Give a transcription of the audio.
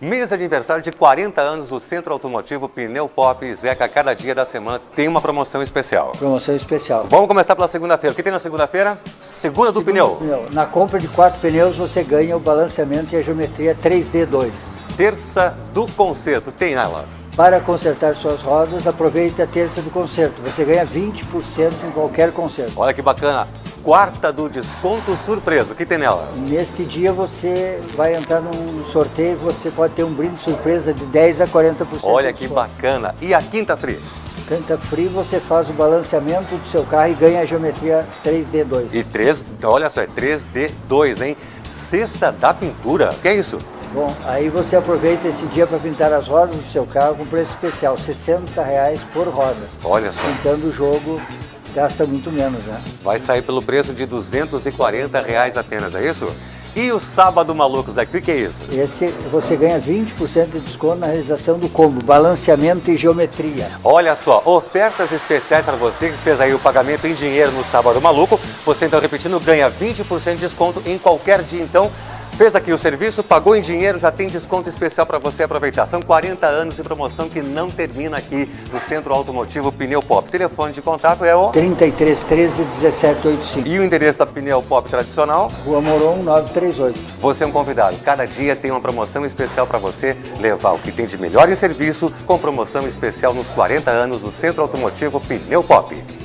Mês de aniversário de 40 anos do Centro Automotivo Pneu Pop Zeca. Cada dia da semana tem uma promoção especial. Promoção especial. Vamos começar pela segunda-feira. O que tem na segunda-feira? Segunda do pneu. pneu. Na compra de quatro pneus você ganha o balanceamento e a geometria 3D2. Terça do concerto. Tem ela. Para consertar suas rodas, aproveite a terça do concerto. Você ganha 20% em qualquer concerto. Olha que bacana. Quarta do desconto surpresa. O que tem nela? Neste dia você vai entrar num sorteio que você pode ter um brinde surpresa de 10 a 40%. Olha que bacana. E a quinta free? Quinta free você faz o balanceamento do seu carro e ganha a geometria 3D2. E 3, olha só, é 3D2, hein? Sexta da pintura. O que é isso? Bom, aí você aproveita esse dia para pintar as rodas do seu carro com preço especial, 60 reais por roda. Olha só. Pintando o jogo gasta muito menos, né? Vai sair pelo preço de 240 reais apenas, é isso? E o sábado maluco, Zé, o que, que é isso? Esse você ganha 20% de desconto na realização do combo, balanceamento e geometria. Olha só, ofertas especiais para você que fez aí o pagamento em dinheiro no sábado maluco. Você então repetindo, ganha 20% de desconto em qualquer dia então Fez aqui o serviço, pagou em dinheiro, já tem desconto especial para você aproveitar. São 40 anos de promoção que não termina aqui no Centro Automotivo Pneu Pop. telefone de contato é o 3313 1785. E o endereço da Pneu Pop tradicional? Rua Moron 938. Você é um convidado. Cada dia tem uma promoção especial para você levar o que tem de melhor em serviço com promoção especial nos 40 anos do Centro Automotivo Pneu Pop.